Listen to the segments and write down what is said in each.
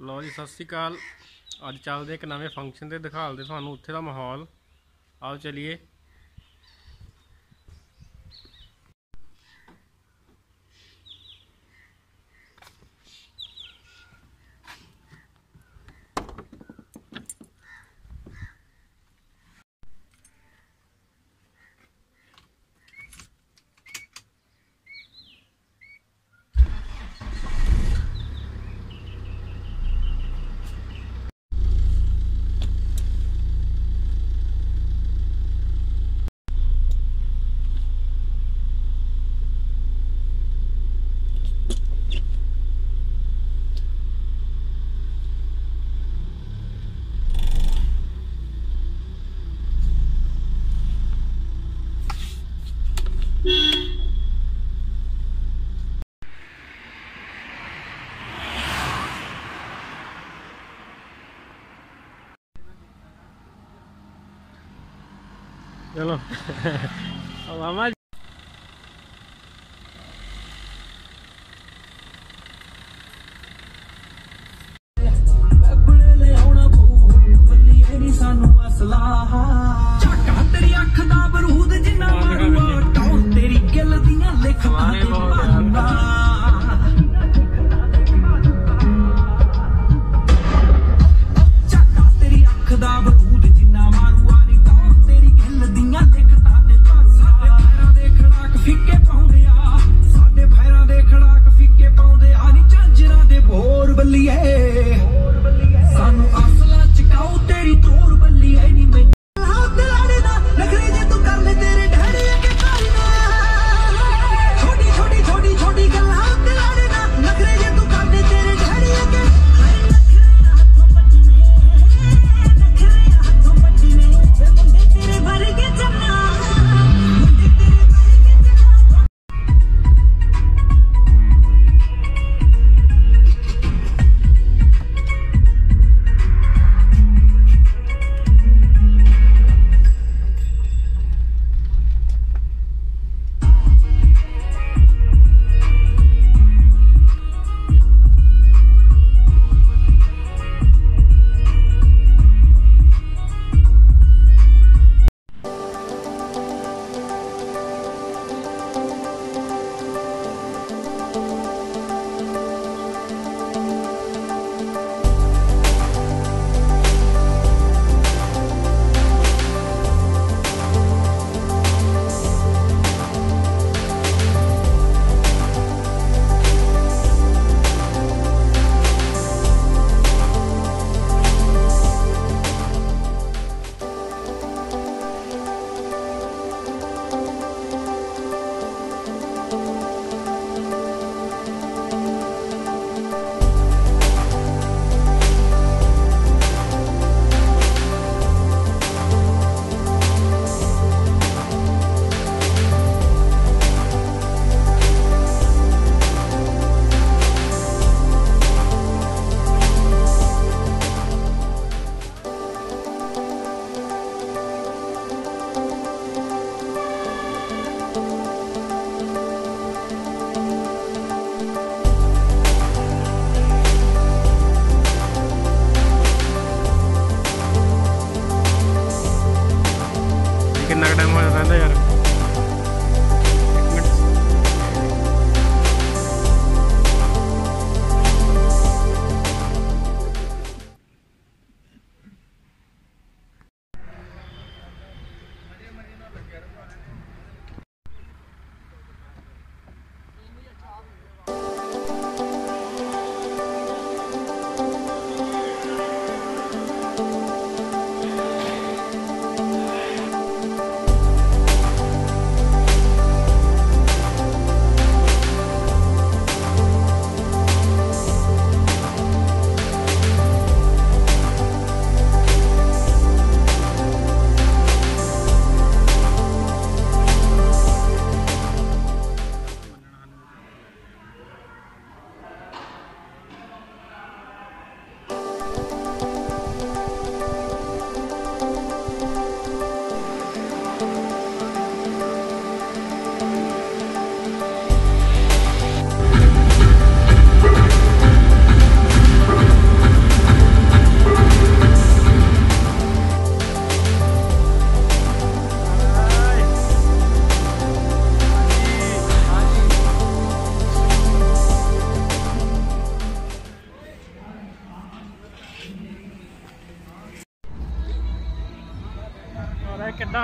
ਲਓ ਜੀ, ਸਤਿ ਸ਼੍ਰੀ ਅਕਾਲ। ਅੱਜ ਚੱਲਦੇ ਇੱਕ ਨਵੇਂ ਫੰਕਸ਼ਨ ਤੇ ਦਿਖਾਲਦੇ ਤੁਹਾਨੂੰ ਉੱਥੇ ਦਾ ਮਾਹੌਲ। ਆਓ ਚਲਿਏ। ਚਲੋ ਮਾਮਾ ਜੀ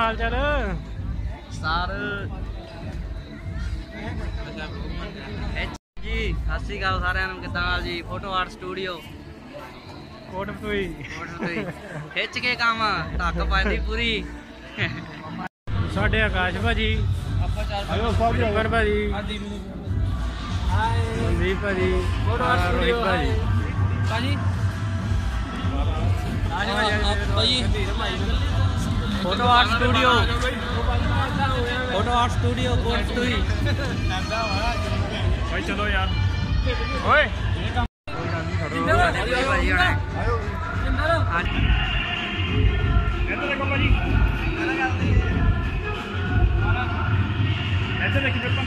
ਹਾਲ ਚਾਲ? ਸਰ। ਜੀ ਸਤਿ ਸ਼੍ਰੀ ਅਕਾਲ ਸਾਰਿਆਂ ਨੂੰ ਕਿੱਦਾਂ ਹਾਲ ਜੀ? ਫੋਟੋ ਆਰਟ ਸਟੂਡੀਓ ਕੋਟ ਪਤੂਈ ਫੋਟੋ ਤੇ ਖਿੱਚ ਕੇ ਕੰਮ ਧੱਕ ਪਾਉਂਦੀ ਪੂਰੀ। ਸਾਡੇ ਆਕਾਸ਼ ਭਾਜੀ। ਆਪਾਂ ਚੱਲ ਸਾਹਿਬ ਜਗਨ ਭਾਜੀ। ਮਨਦੀਪ ਭਾਜੀ। ਫੋਟੋ ਆਰਟ ਸਟੂਡੀਓ ਭਾਜੀ। ਭਾਜੀ। ਭਾਜੀ। Photo art studio. Photo art studio Kot studio ਭਾਈ ਚਲੋ ਯਾਰ। ਓਏ। ਭਾਜੀ ਹਾਂਜੀ ਇੱਧਰ ਦੇਖੋ ਭਾਜੀ। ਇੱਧਰ ਦੇਖੀ ਪੇਪਰ